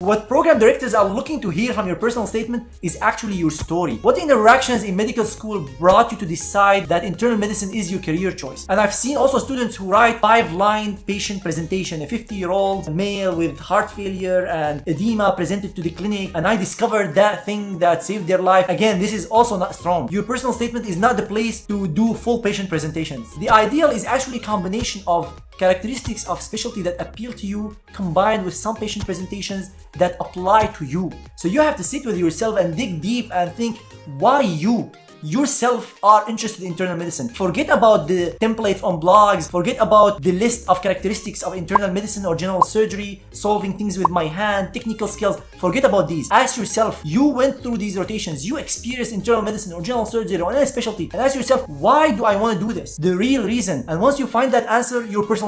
What program directors are looking to hear from your personal statement is actually your story. What interactions in medical school brought you to decide that internal medicine is your career choice? And I've seen also students who write five-line patient presentation. A 50-year-old male with heart failure and edema presented to the clinic and I discovered that thing that saved their life. Again, this is also not strong. Your personal statement is not the place to do full patient presentations. The ideal is actually a combination of characteristics of specialty that appeal to you combined with some patient presentations that apply to you. So you have to sit with yourself and dig deep and think why you yourself are interested in internal medicine. Forget about the templates on blogs, forget about the list of characteristics of internal medicine or general surgery, solving things with my hand, technical skills. Forget about these. Ask yourself, you went through these rotations, you experienced internal medicine or general surgery or any specialty, and ask yourself, why do I want to do this? The real reason. And once you find that answer, your personal